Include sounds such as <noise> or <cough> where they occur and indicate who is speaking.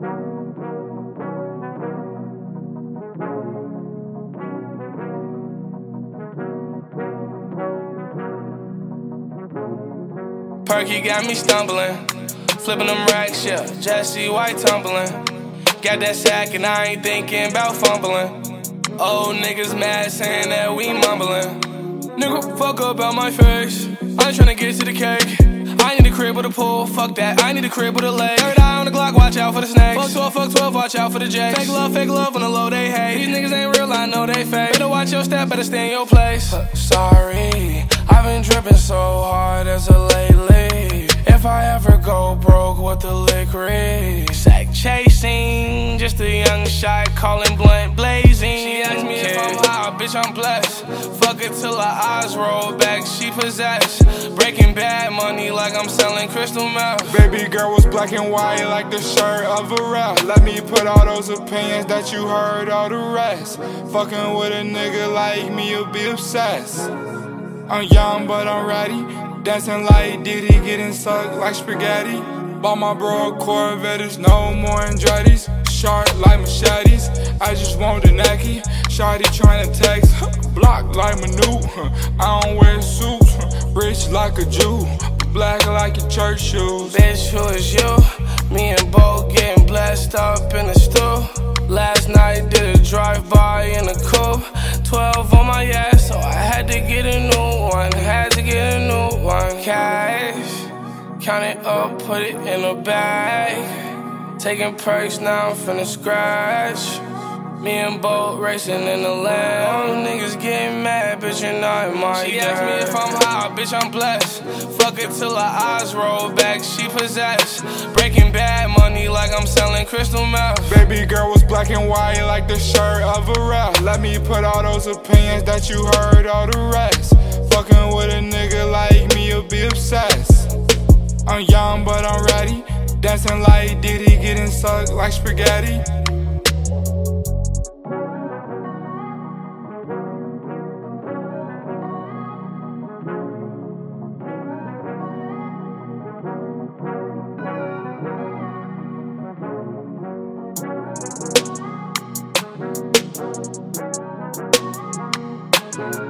Speaker 1: Perky got me stumbling. Flipping them racks, yeah. Jesse White tumbling. Got that sack and I ain't thinking about fumbling. Old niggas mad saying that we mumbling. Nigga, fuck up out my face. I ain't tryna get to the cake. I need a crib with a pool, fuck that. I need a crib with a leg. Third eye on the Glock, watch out for the snakes. Fuck 12, fuck 12, watch out for the J. Fake love, fake love on the low, they hate. These niggas ain't real, I know they fake. Better watch your step, better stay in your place. Uh, sorry, I've been dripping so hard as a lately. If I ever go broke, what the liquor Sack chasing, just a young shot calling blunt bitch, I'm blessed. Fuck it till her eyes roll back, she possessed. Breaking bad money like I'm selling crystal meth.
Speaker 2: Baby girl was black and white like the shirt of a rap. Let me put all those opinions that you heard, all the rest. Fucking with a nigga like me, you'll be obsessed. I'm young, but I'm ready. Dancing like Diddy, getting sucked like spaghetti. Bought my bro a Corvette, there's no more Andretti's. Sharp like machetes, I just want the necky. Shawty trying to text, <laughs> block like Manu. <laughs> I don't wear suits, <laughs> rich like a Jew. Black like your church shoes.
Speaker 1: Bitch, who is you? Me and Bo getting blessed up in the stew. Last night did a drive-by in a coupe. 12 on my ass, so I had to get a new one. Had to get a new one. Cash, count it up, put it in a bag. Taking perks now, I'm finna scratch. Me and Bolt racing in the land. Niggas getting mad, bitch, you're not my She asked me if I'm high, bitch, I'm blessed. Fuck it till her eyes roll back, she possessed. Breaking bad money like I'm selling crystal meth.
Speaker 2: Baby girl was black and white like the shirt of a rap. Let me put all those opinions that you heard, all the rest. Fucking with a nigga like me, you'll be obsessed. I'm young, but I'm ready. Dancing like Diddy, getting sucked like spaghetti. Thank